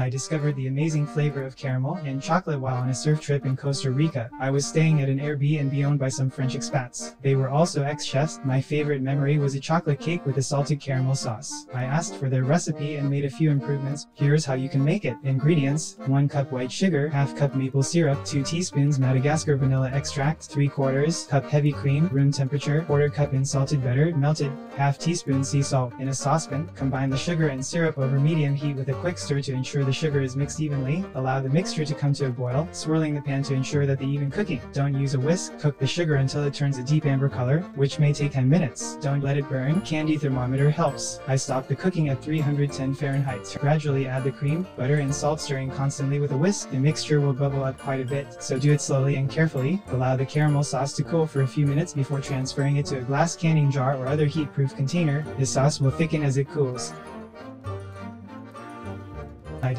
I discovered the amazing flavor of caramel and chocolate while on a surf trip in Costa Rica. I was staying at an Airbnb owned by some French expats. They were also ex-chefs. My favorite memory was a chocolate cake with a salted caramel sauce. I asked for their recipe and made a few improvements. Here's how you can make it. Ingredients 1 cup white sugar, half cup maple syrup, 2 teaspoons Madagascar vanilla extract, 3 quarters cup heavy cream, room temperature, 1 quarter cup in salted butter, melted, half teaspoon sea salt. In a saucepan, combine the sugar and syrup over medium heat with a quick stir to ensure the sugar is mixed evenly. Allow the mixture to come to a boil, swirling the pan to ensure that the even cooking. Don't use a whisk. Cook the sugar until it turns a deep amber color, which may take 10 minutes. Don't let it burn. Candy thermometer helps. I stop the cooking at 310 Fahrenheit. Gradually add the cream, butter, and salt stirring constantly with a whisk. The mixture will bubble up quite a bit, so do it slowly and carefully. Allow the caramel sauce to cool for a few minutes before transferring it to a glass canning jar or other heat-proof container. The sauce will thicken as it cools. I